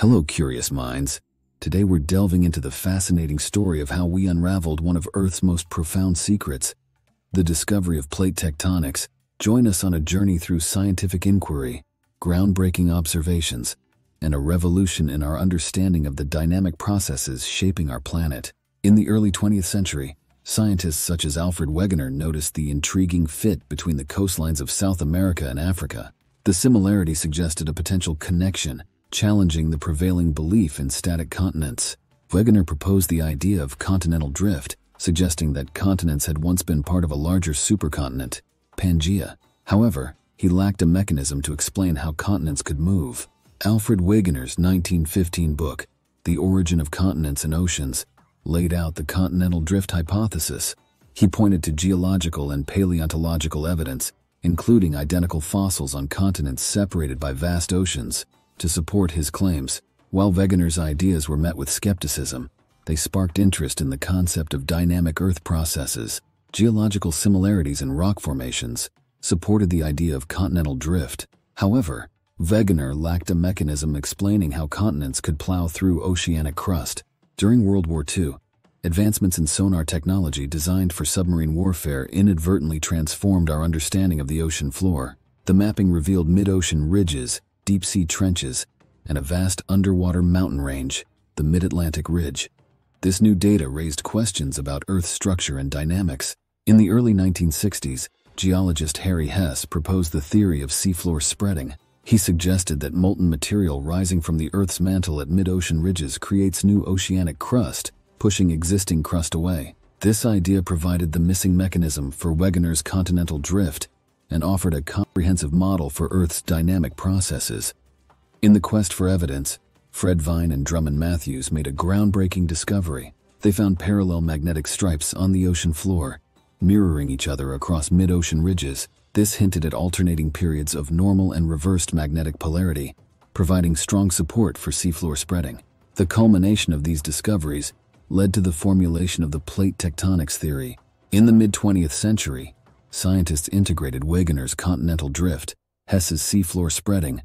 Hello, curious minds. Today we're delving into the fascinating story of how we unraveled one of Earth's most profound secrets the discovery of plate tectonics. Join us on a journey through scientific inquiry, groundbreaking observations, and a revolution in our understanding of the dynamic processes shaping our planet. In the early 20th century, scientists such as Alfred Wegener noticed the intriguing fit between the coastlines of South America and Africa. The similarity suggested a potential connection, challenging the prevailing belief in static continents. Wegener proposed the idea of continental drift, suggesting that continents had once been part of a larger supercontinent, Pangaea. However, he lacked a mechanism to explain how continents could move. Alfred Wegener's 1915 book, The Origin of Continents and Oceans, laid out the continental drift hypothesis. He pointed to geological and paleontological evidence, including identical fossils on continents separated by vast oceans, to support his claims. While Wegener's ideas were met with skepticism, they sparked interest in the concept of dynamic Earth processes. Geological similarities in rock formations supported the idea of continental drift. However, Wegener lacked a mechanism explaining how continents could plow through oceanic crust. During World War II, advancements in sonar technology designed for submarine warfare inadvertently transformed our understanding of the ocean floor. The mapping revealed mid-ocean ridges, deep-sea trenches, and a vast underwater mountain range, the Mid-Atlantic Ridge. This new data raised questions about Earth's structure and dynamics. In the early 1960s, geologist Harry Hess proposed the theory of seafloor spreading. He suggested that molten material rising from the Earth's mantle at mid-ocean ridges creates new oceanic crust, pushing existing crust away. This idea provided the missing mechanism for Wegener's continental drift and offered a comprehensive model for Earth's dynamic processes. In the quest for evidence, Fred Vine and Drummond Matthews made a groundbreaking discovery. They found parallel magnetic stripes on the ocean floor, mirroring each other across mid-ocean ridges. This hinted at alternating periods of normal and reversed magnetic polarity, providing strong support for seafloor spreading. The culmination of these discoveries led to the formulation of the plate tectonics theory. In the mid-20th century, scientists integrated Wegener's continental drift, Hess's seafloor spreading,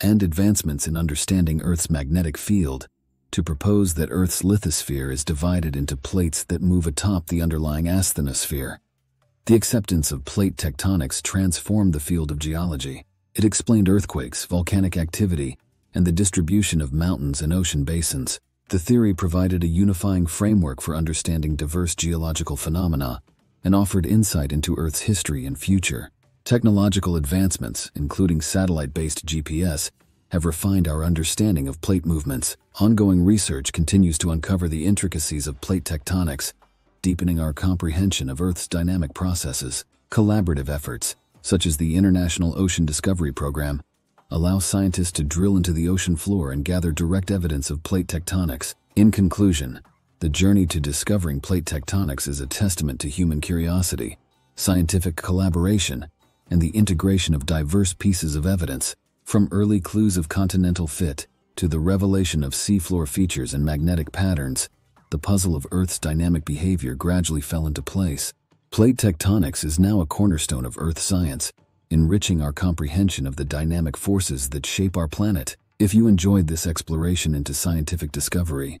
and advancements in understanding Earth's magnetic field to propose that Earth's lithosphere is divided into plates that move atop the underlying asthenosphere. The acceptance of plate tectonics transformed the field of geology. It explained earthquakes, volcanic activity, and the distribution of mountains and ocean basins. The theory provided a unifying framework for understanding diverse geological phenomena and offered insight into Earth's history and future. Technological advancements, including satellite-based GPS, have refined our understanding of plate movements. Ongoing research continues to uncover the intricacies of plate tectonics, deepening our comprehension of Earth's dynamic processes. Collaborative efforts, such as the International Ocean Discovery Program, allow scientists to drill into the ocean floor and gather direct evidence of plate tectonics. In conclusion, the journey to discovering plate tectonics is a testament to human curiosity, scientific collaboration, and the integration of diverse pieces of evidence, from early clues of continental fit to the revelation of seafloor features and magnetic patterns, the puzzle of Earth's dynamic behavior gradually fell into place. Plate tectonics is now a cornerstone of Earth science, enriching our comprehension of the dynamic forces that shape our planet. If you enjoyed this exploration into scientific discovery,